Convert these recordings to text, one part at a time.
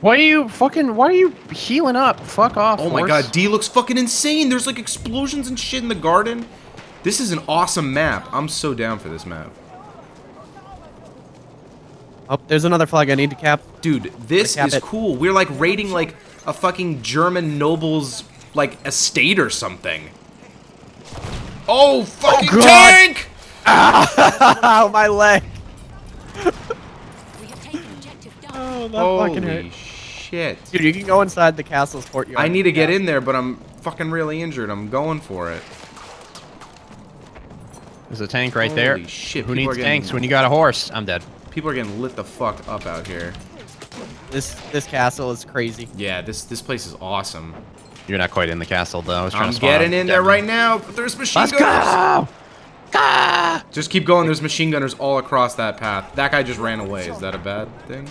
Why are you fucking? Why are you healing up? Fuck off. Oh my god, D looks fucking insane. There's like explosions and shit in the garden. This is an awesome map. I'm so down for this map. Oh, there's another flag I need to cap. Dude, this Cap is it. cool. We're like raiding like a fucking German noble's like estate or something. Oh, fucking oh, God. tank! Ow, my leg. We have taken objective Duff. Oh, that fucking hurt. Holy shit. Dude, you can go inside the castle's courtyard. I need to get Yeah. in there, but I'm fucking really injured. I'm going for it. There's a tank right there. Holy shit, Who needs getting- tanks when you got a horse? I'm dead. People are getting lit the fuck up out here. This this castle is crazy. Yeah, this this place is awesome. You're not quite in the castle though. I was trying I'm to spawn getting in there right now. but There's machine Let's gunners. go! Go! Just keep going. There's machine gunners all across that path. That guy just ran away. Is that a bad thing?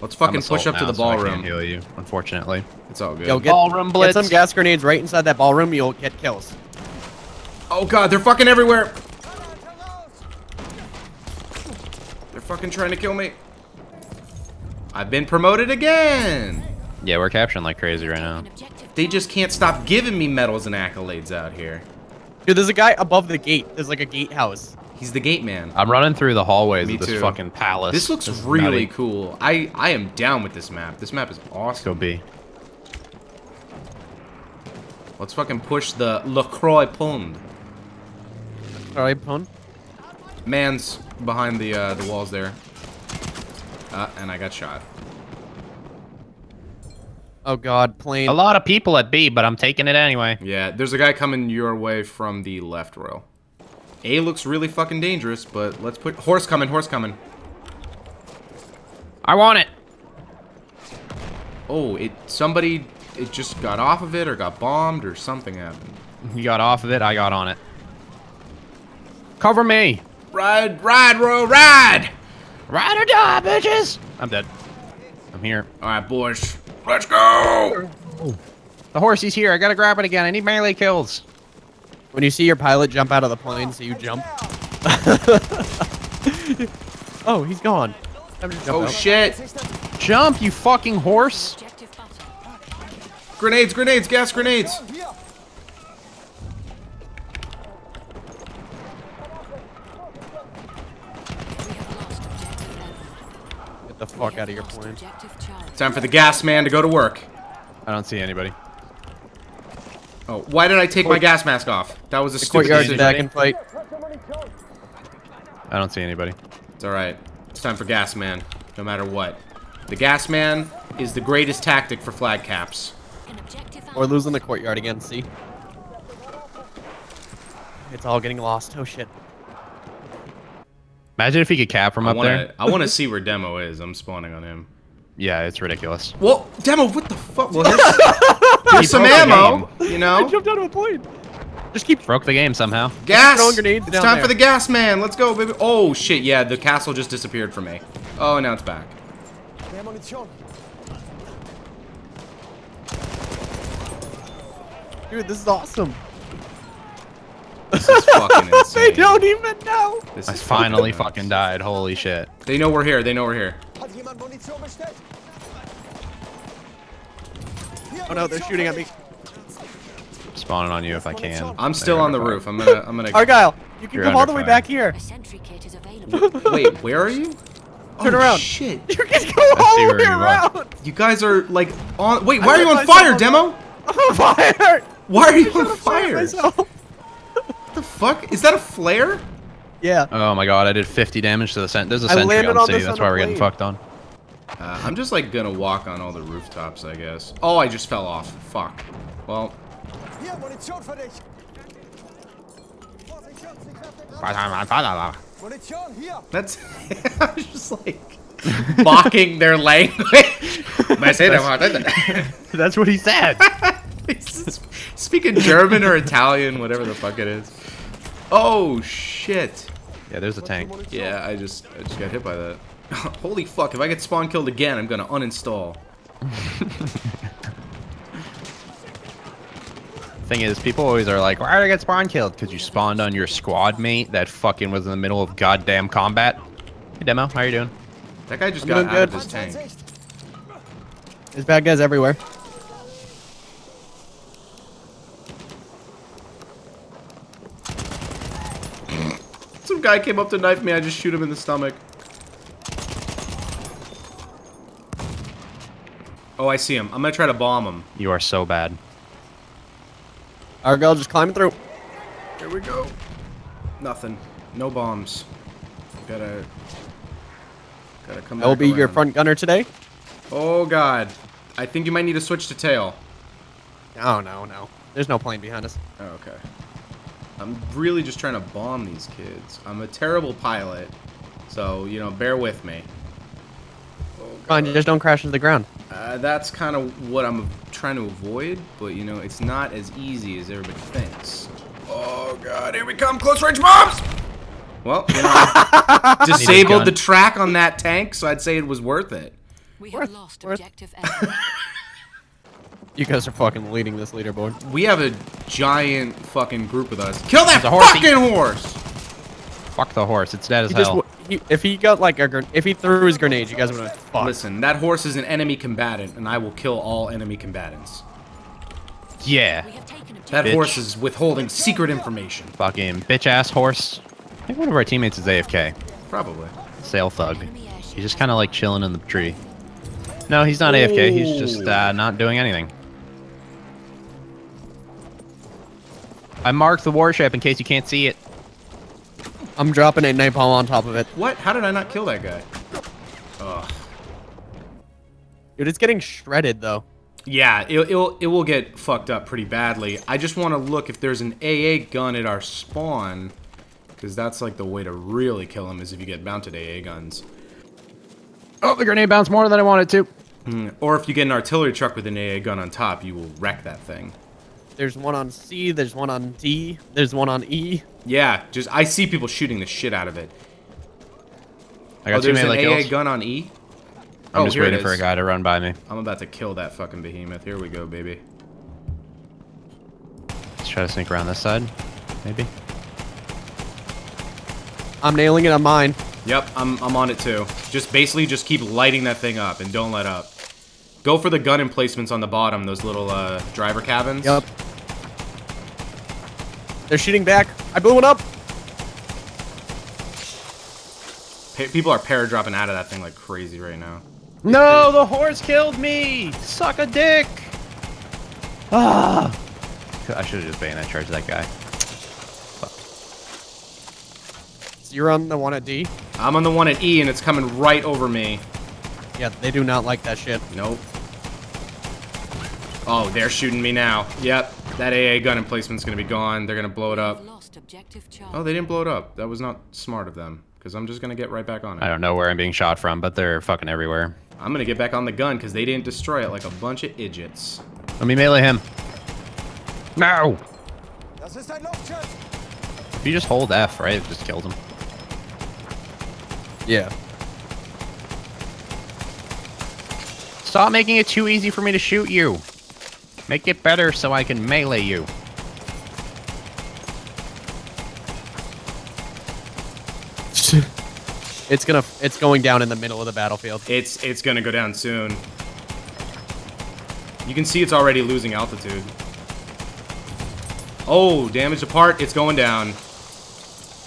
Let's fucking push up to now, the so I ballroom. can't heal you, unfortunately. It's all good. Yo, get, Ballroom get blitz. some gas grenades right inside that ballroom. You'll get kills. oh god, they're fucking everywhere. They're fucking trying to kill me. I've been promoted again. Yeah, we're capturing like crazy right now. They just can't stop giving me medals and accolades out here. Dude, there's a guy above the gate. There's like a gatehouse. He's the gate man. I'm running through the hallways Me of this too. fucking palace. This looks is really nutty. cool. I I am down with this map. This map is awesome. Go awesome. B. Let's fucking push the LaCroix Pond. Sorry, Pond? Man's behind the uh, the walls there. Uh, and I got shot. Oh god, plane. A lot of people at B, but I'm taking it anyway. Yeah, there's a guy coming your way from the left row. A looks really fucking dangerous, but let's put horse coming, horse coming. I want it. Oh, it somebody it just got off of it or got bombed or something happened. You got off of it. I got on it. Cover me. Ride, ride, row, ride! Ride or die, bitches. I'm dead. I'm here. All right, boys, let's go! The horsey's here. I gotta grab it again. I need melee kills. When you see your pilot jump out of the plane, so you jump. oh, he's gone. Time to jump Oh out. shit! Jump, you fucking horse. Grenades, grenades, gas grenades! We have lost objective Edward. Get the fuck out of your plane. Time for the gas man to go to work. I don't see anybody. Oh, why did I take my gas mask off? That was a The stupid courtyard's decision. back in fight. I don't see anybody. It's alright. It's time for gas man, no matter what. The gas man is the greatest tactic for flag caps. An objective We're losing the courtyard again, see? It's all getting lost. Oh shit. Imagine if he could cap from I up wanna, there. I wanna see where Demo is. I'm spawning on him. Yeah, it's ridiculous. Well, Demo, what the fuck? Well, here's, here's some ammo. the ammo, you I jumped out of a plane. Just keep Broke the game somehow. Gas! throwing grenades it's down time there. for the gas man. Let's go, baby. Oh, shit, yeah, the castle just disappeared from me. Oh, now it's back. Dude, this is awesome. This is fucking they don't even know. This I is finally nuts. fucking died. Holy shit. They know we're here. They know we're here. Oh no, they're shooting at me. Spawning on you if I can. I'm still on the gonna roof. I'm gonna. I'm gonna. Argyle, you can You're come all under the way fire. back here. A sentry kit is available. Wait, where are you? Turn oh, around. Shit. You can go all the way you are. around. You guys are like on. Wait, I why are you on fire, on Demo? I'm on fire. Why are you on Fire fire? What the fuck? Is that a flare? Yeah. Oh my god, I did 50 damage to the cent. There's a I sentry on on C. That's why we're getting fucked on. Uh, I'm just like gonna walk on all the rooftops, I guess. Oh, I just fell off. Fuck. Well, Hier, Munition für dich! Munition, hier! that's. I was just like mocking their language. That's what he said. He's Speaking German or Italian, whatever the fuck it is. Oh shit. yeah, there's a tank. Yeah, I just I just got hit by that. Holy fuck! If I get spawn killed again, I'm gonna uninstall. Thing is, people always are like, why did I get spawn killed? Because you spawned on your squad mate that fucking was in the middle of goddamn combat. Hey, Demo, how you doing? That guy just I'm got doing out of good. his tank. There's bad guys everywhere. Some guy came up to knife me. I just shoot him in the stomach. Oh, I see him. I'm gonna try to bomb him. You are so bad. Our girl just climbing through. Here we go. Nothing. No bombs. Gotta. Gotta come I will back be your front gunner today. Oh god. I think you might need to switch to tail. Oh no, no. There's no plane behind us. Oh, okay. I'm really just trying to bomb these kids. I'm a terrible pilot, so you know, bear with me. Fine, you just don't crash into the ground. Uh, that's kind of what I'm trying to avoid, but you know, it's not as easy as everybody thinks. Oh god, here we come, close range bombs! Well, you know, I disabled the track on that tank, so I'd say it was worth it. We Worth- have lost worth- objective You guys are fucking leading this leaderboard. We have a giant fucking group with us. Kill that There's a fucking horse! Fuck the horse. It's dead as He just, hell. W- he, if he got like a, if he threw his grenade, you guys would have fucked. Listen, that horse is an enemy combatant, and I will kill all enemy combatants. Yeah. we have taken objective. That Bitch. horse is withholding secret information. Fucking bitch ass horse. I think one of our teammates is AFK. Probably. Sail thug. He's just kind of like chilling in the tree. No, he's not AFK. He's just uh, not doing anything. I marked the warship in case you can't see it. I'm dropping a napalm on top of it. What? How did I not kill that guy? Ugh. Dude, it's getting shredded though. Yeah, it, it'll, it will get fucked up pretty badly. I just want to look if there's an AA gun at our spawn. Because that's like the way to really kill him is if you get mounted AA guns. Oh, the grenade bounced more than I wanted to. Mm, Or if you get an artillery truck with an AA gun on top, you will wreck that thing. There's one on C, there's one on D, there's one on E. Yeah, just I see people shooting the shit out of it. I got oh, two there's an melee AA gun on E? I'm Oh, just waiting for a guy to run by me. I'm about to kill that fucking behemoth. Here we go, baby. Let's try to sneak around this side. Maybe. I'm nailing it on mine. Yep, I'm, I'm on it too. Just basically just keep lighting that thing up and don't let up. Go for the gun emplacements on the bottom, those little uh, driver cabins. Yup. They're shooting back. I blew one up. Pa- people are paradropping out of that thing like crazy right now. No, the horse killed me! Suck a dick! Ah! I should have just bayonet charged that guy. So you're on the one at D. I'm on the one at E and it's coming right over me. Yeah, they do not like that shit. Nope. Oh, they're shooting me now. Yep, that AA gun emplacement's gonna be gone. They're gonna blow it up. have lost objective Charlie. Oh, they didn't blow it up. That was not smart of them. Because I'm just gonna get right back on it. I don't know where I'm being shot from, but they're fucking everywhere. I'm gonna get back on the gun because they didn't destroy it like a bunch of idiots. Let me melee him. No! Das ist ein Luftschiff! If you just hold F, right, it just kills him. Yeah. Stop making it too easy for me to shoot you. Make it better so I can melee you. it's gonna, it's going down in the middle of the battlefield. It's it's gonna go down soon. You can see it's already losing altitude. Oh, damage apart. It's going down.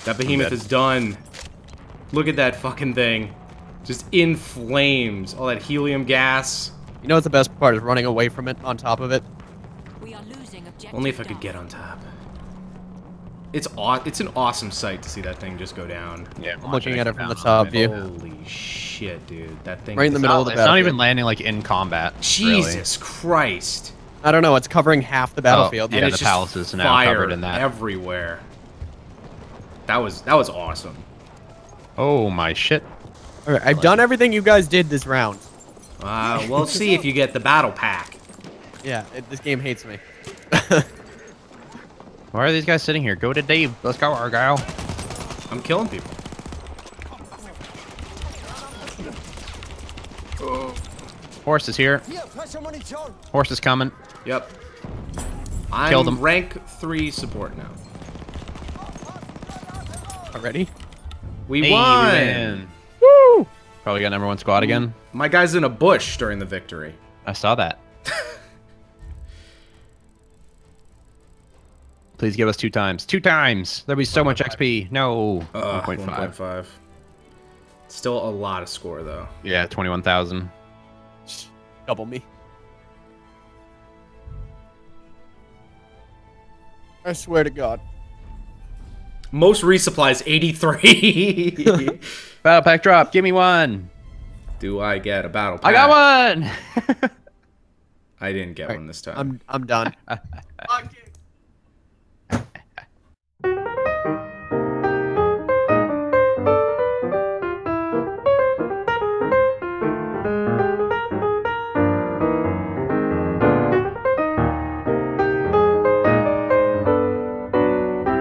That behemoth is done. Look at that fucking thing. Just in flames. All that helium gas. You know what the best part is running away from it on top of it. We are losing objective Only if I could get on top. It's aw it's an awesome sight to see that thing just go down. Yeah, I'm looking at it from the top view. Holy shit, dude. That thing Right in the is- middle of the It's not even landing like in combat. really. Jesus Christ. I don't know. It's covering half the battlefield. Oh, yeah, and the it's just palace is now covered in that. everywhere. That was that was awesome. Oh my shit. All right, I've done everything you guys did this round. Uh, we'll see if you get the battle pack. Yeah, it, this game hates me. Why are these guys sitting here? Go to Dave. Let's go, Argyle. I'm killing people. Horse is here. Hier! Horse is coming. Yep. I'm Killed him. rank three support now. Already? We Hey, won. we win. Woo! Probably got number one squad again. My guy's in a bush during the victory. I saw that. Please give us two times. Two times. There'll be so much XP. No. Uh, 1.5. 1.5. Still a lot of score though. Yeah, 21,000. Double me. I swear to God. Most resupplies 83. Battle pack drop. Give me one. Do I get a battle pack? I got one. I didn't get one this time. I'm I'm done. Fuck